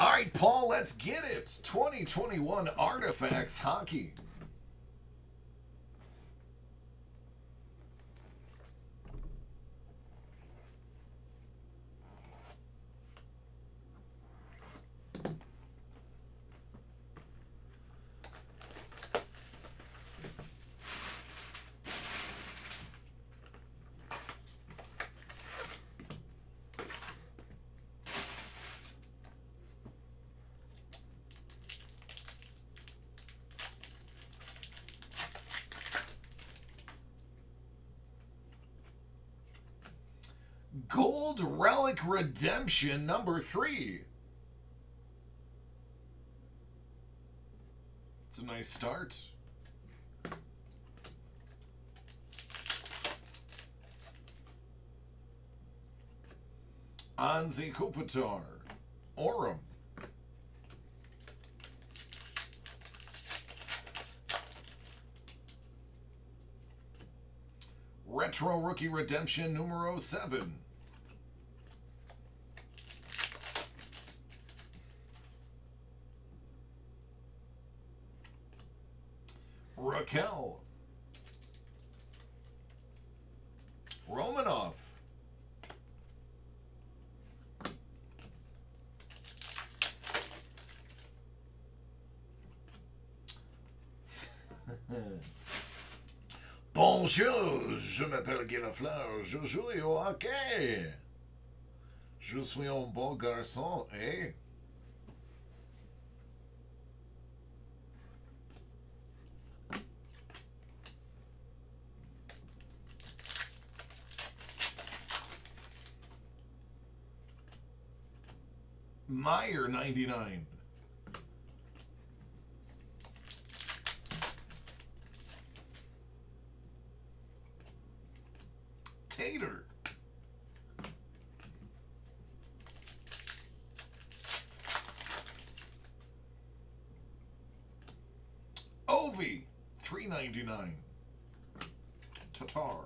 All right, Paul, let's get it. 2021 Artifacts Hockey. Gold Relic Redemption number three. It's a nice start. Anze Kopitar. Aurum. Retro Rookie Redemption numero 7. Raquel. Romanov. Bonjour, je m'appelle Guy Lafleur, je joue au hockey. Je suis un bon garçon, eh? Meyer 99. 399. Tatar.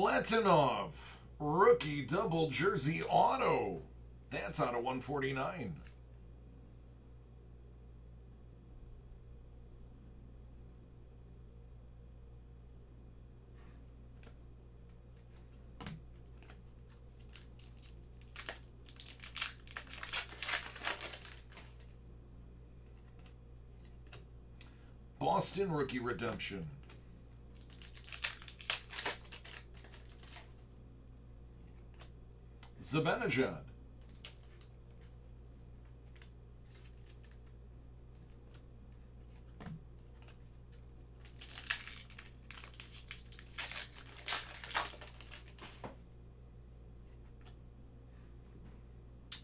Letinov, rookie double jersey auto. That's out of 149. Boston rookie redemption. Zibanejad.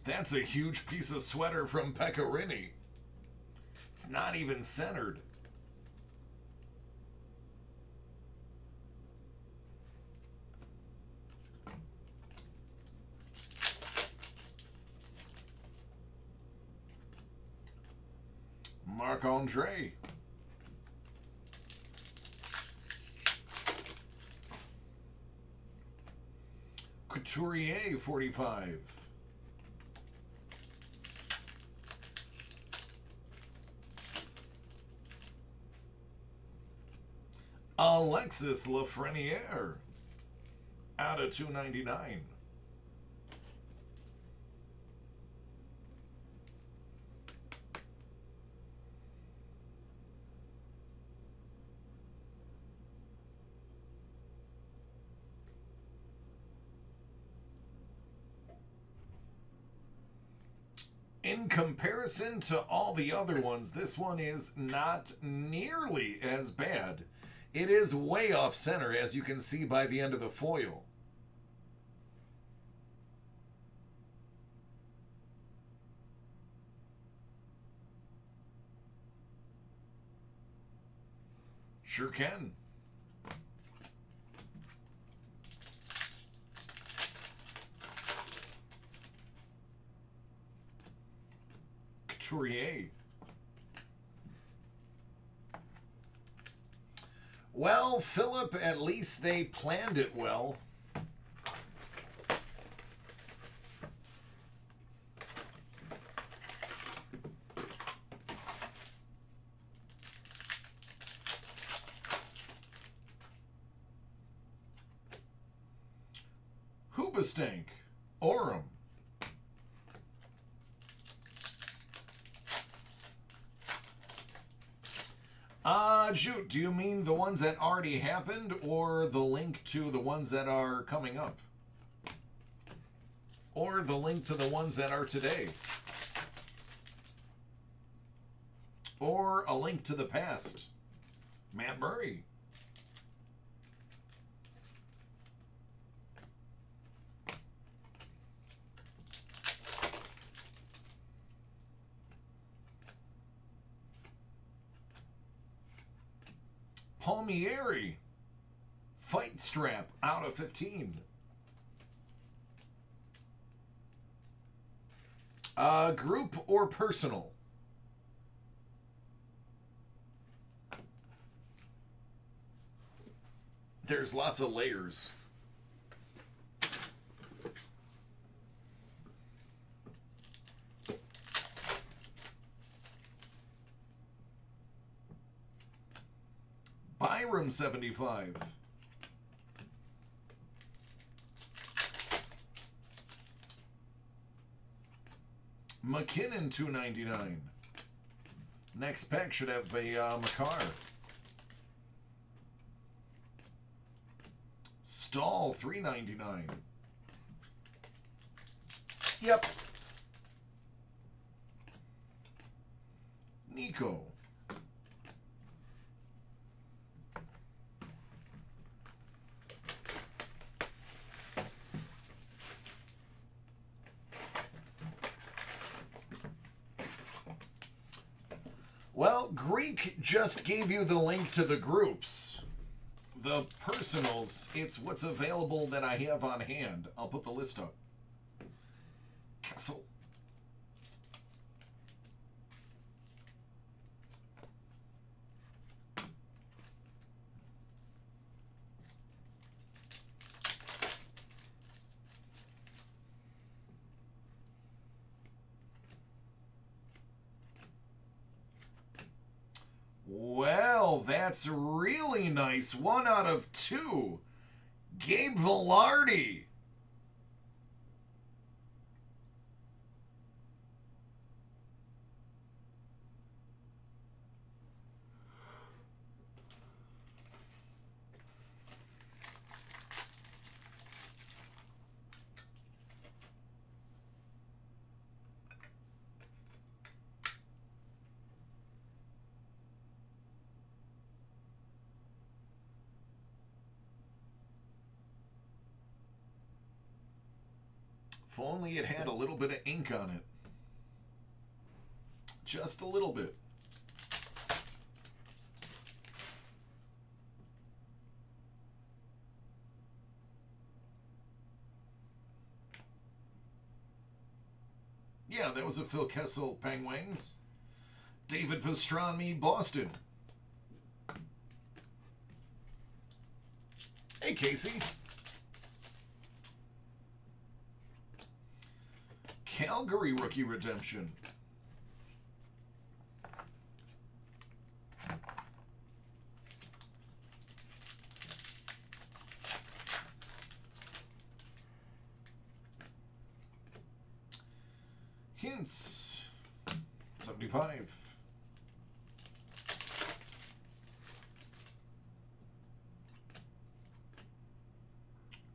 That's a huge piece of sweater from Pecorini. It's not even centered. Andre. Couturier 45. Alexis Lafreniere out of 299. In comparison to all the other ones, this one is not nearly as bad. It is way off center, as you can see by the end of the foil. Sure can. Couturier. Well, Philip, at least they planned it well. Hoobastank. Aurum. Shoot, do you mean the ones that already happened or the link to the ones that are coming up? Or the link to the ones that are today? Or a link to the past? Matt Murray. Palmieri. Fight strap out of 15. Uh, group or personal? There's lots of layers. Byram 75. MacKinnon 299. Next pack should have a uh, Makar. Staal 399. Yep. Nico. Well, Greek just gave you the link to the groups. The personals, it's what's available that I have on hand. I'll put the list up. Kessel. Well, that's really nice. One out of two. Gabe Vilardi. If only it had a little bit of ink on it. Just a little bit. Yeah, that was a Phil Kessel Penguins. David Pastrami, Boston. Hey, Casey. Calgary rookie redemption. Hintz 75.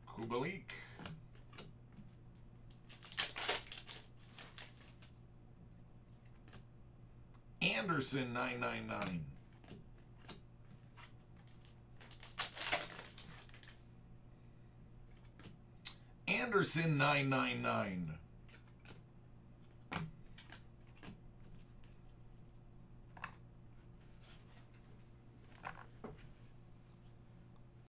Kubalik. Anderson 999. Anderson 999.